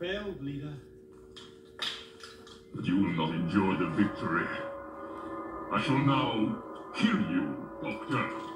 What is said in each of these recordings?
failed, leader. But you will not enjoy the victory. I shall now kill you, Doctor.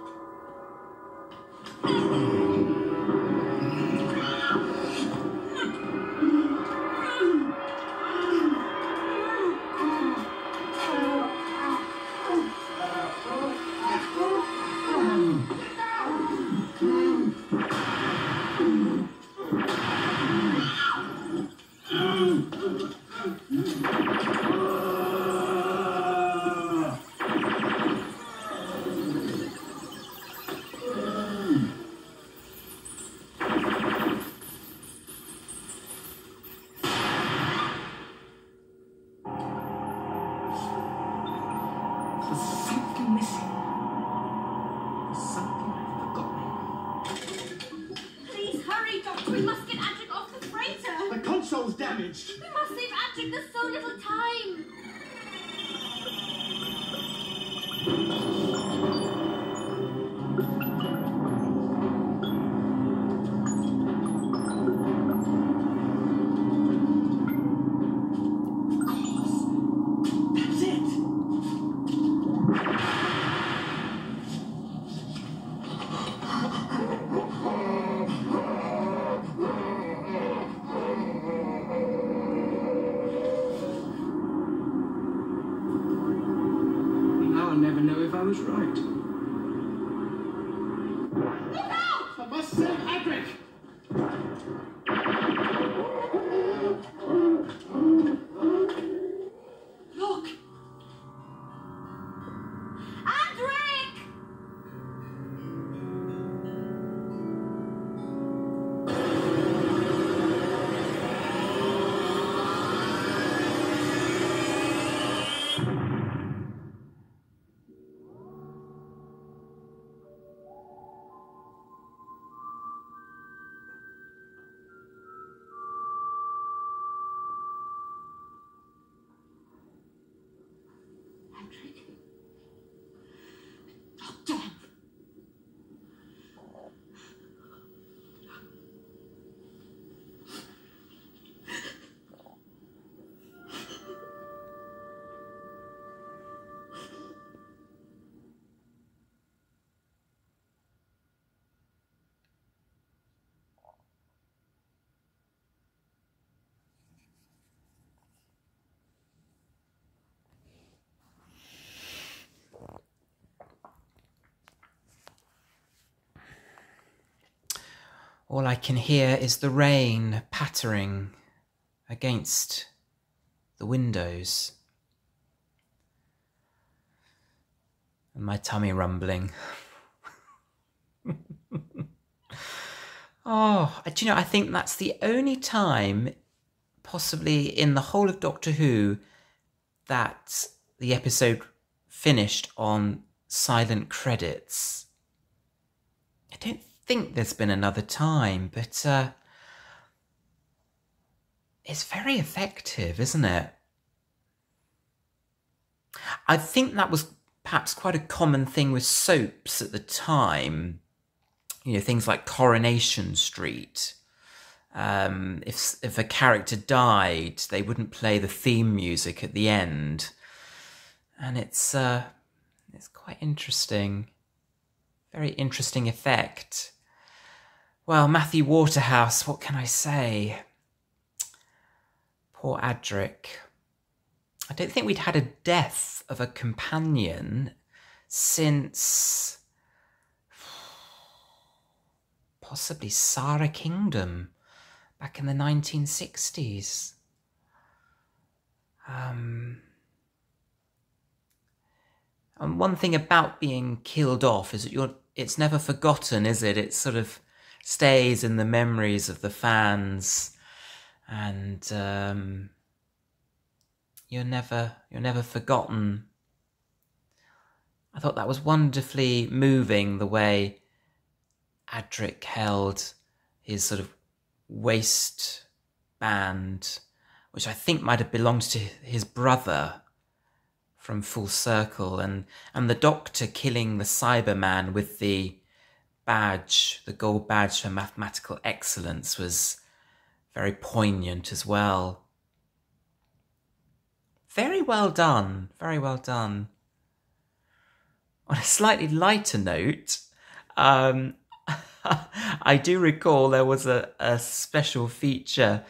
Hurry, Doctor. We must get Adric off the freighter. The console's damaged. We must save Adric. There's so little time. Never know if I was right. I must save Adric. All I can hear is the rain pattering against the windows. And my tummy rumbling. oh, do you know, I think that's the only time, possibly in the whole of Doctor Who, that the episode finished on silent credits. I don't think there's been another time, but uh, it's very effective, isn't it? I think that was perhaps quite a common thing with soaps at the time. You know, things like Coronation Street. Um, if if a character died, they wouldn't play the theme music at the end, and it's uh, it's quite interesting. Very interesting effect. Well, Matthew Waterhouse, what can I say? Poor Adric. I don't think we'd had a death of a companion since possibly Sara Kingdom back in the 1960s. Um, and one thing about being killed off is that you're it's never forgotten, is it? It sort of stays in the memories of the fans, and um, you're never you're never forgotten. I thought that was wonderfully moving the way Adric held his sort of waistband, which I think might have belonged to his brother from Full Circle, and and the Doctor killing the Cyberman with the badge, the gold badge for mathematical excellence, was very poignant as well. Very well done. Very well done. On a slightly lighter note, um, I do recall there was a, a special feature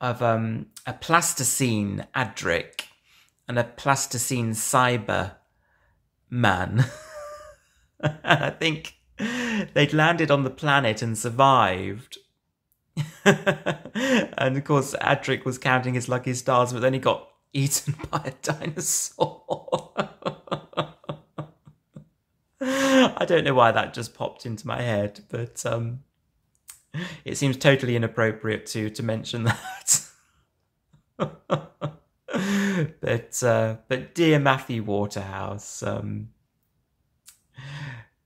of um, a plasticine Adric and a plasticine cyber man. I think they'd landed on the planet and survived. and of course, Adric was counting his lucky stars, but then he got eaten by a dinosaur. I don't know why that just popped into my head, but um, it seems totally inappropriate to to mention that. but uh, but dear Matthew Waterhouse, um,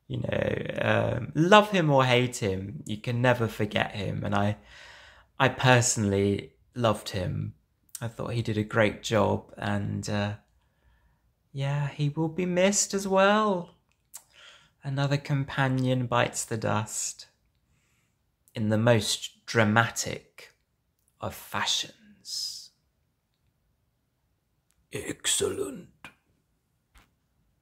you know, um, love him or hate him, you can never forget him, and I I personally loved him. I thought he did a great job, and uh, yeah, he will be missed as well. Another companion bites the dust in the most dramatic of fashions. Excellent.